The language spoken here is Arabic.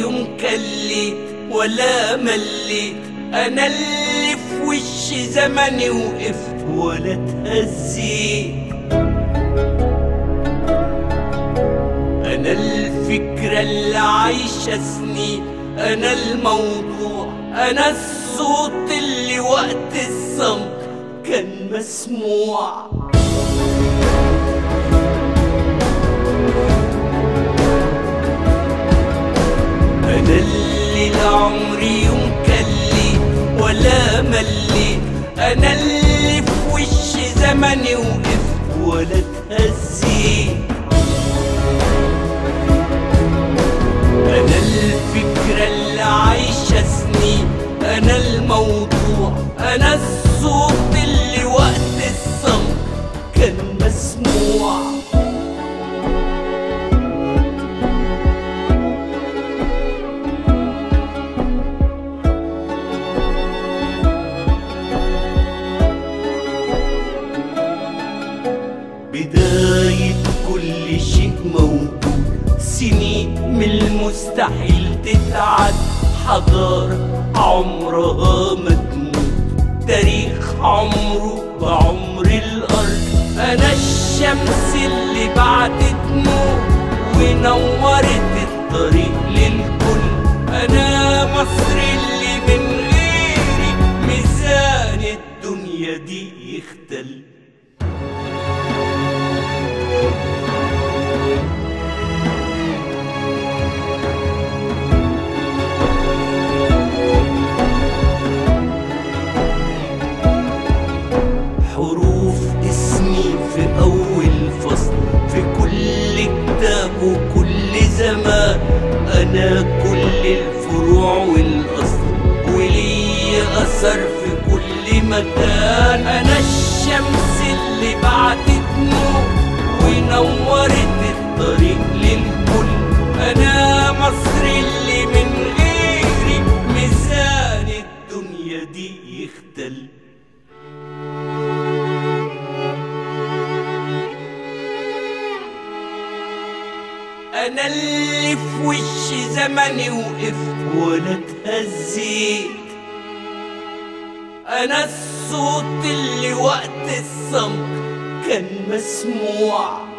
يوم كليت ولا مليت. أنا اللي في وش زمني وقفت ولا اتهزيت. أنا الفكرة اللي عايشة سنين. أنا الموضوع أنا الصوت اللي وقت الصمت كان مسموع. أنا اللي في وش زمني وقفت ولا موجود. سنين من المستحيل تتعد حضارة عمرها ما تموت تاريخ عمره بعمر الأرض. أنا الشمس اللي بعدت نور ونورت الطريق للكل. أنا مصر اللي زمان أنا كل الفروع والأصل ولي أثر في كل مكان. أنا الشمس اللي بعتت أنا اللي في وش زمني وقفت ولا اتهزيت. أنا الصوت اللي وقت الصمت كان مسموع.